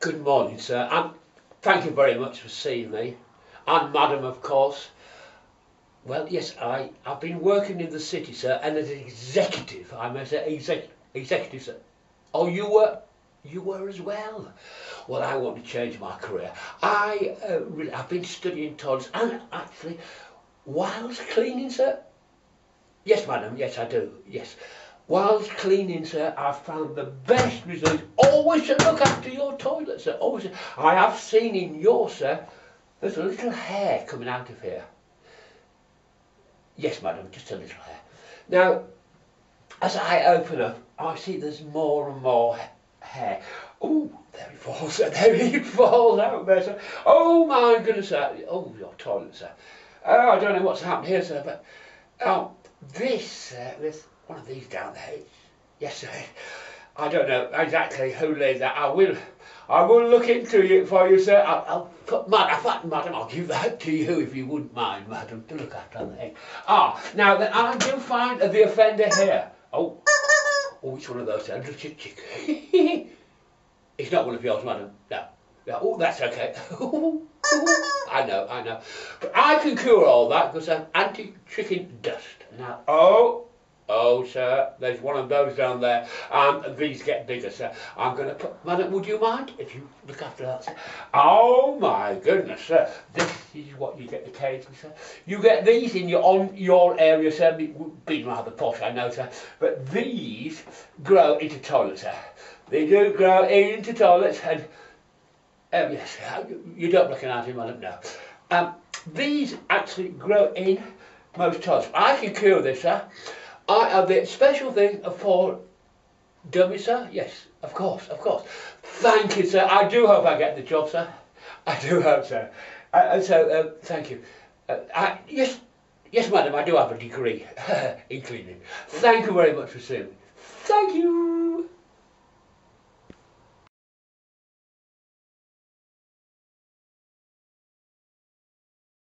Good morning, sir, and thank you very much for seeing me. And madam, of course. Well, yes, I, I've been working in the city, sir, and as an executive, I may say exec, executive, sir. Oh, you were, you were as well. Well, I want to change my career. I, uh, really, I've been studying toilets, and actually, whilst cleaning, sir. Yes, madam, yes, I do, yes. Whilst cleaning, sir, I've found the best result always to look after your toilet, sir. Always. I have seen in yours, sir, there's a little hair coming out of here. Yes, madam, just a little hair. Now, as I open up, I see there's more and more hair. Oh, there it falls, sir. There it falls out there, sir. Oh, my goodness, sir. Oh, your toilet, sir. Oh, I don't know what's happened here, sir, but oh, this, uh, this one of these down there. Yes, sir. I don't know exactly who laid that. I will, I will look into it for you, sir. I'll, I'll put, madam, madam, I'll give that to you if you wouldn't mind, madam, to look after the Ah, now then, I do find the offender here. Oh, oh, which one of those? Chick, chick. it's not one of yours, madam. No. no. Oh, that's okay. I know, I know. But I can cure all that because I'm anti-chicken dust. Now, oh, Oh, sir, there's one of those down there, and these get bigger, sir. I'm going to put, madam, would you mind if you look after that, sir? Oh, my goodness, sir. This is what you get occasionally, sir. You get these in your, on your area, sir, being rather posh, I know, sir. But these grow into toilets, sir. They do grow into toilets, and, oh, yes, you don't recognise him, madam, no. Um, these actually grow in most toilets. I can cure this, sir. I have the special thing for dummy, sir. Yes, of course, of course. Thank you, sir. I do hope I get the job, sir. I do hope so. Uh, so, uh, thank you. Uh, I, yes, yes, madam, I do have a degree in cleaning. Thank you very much for seeing me. Thank you.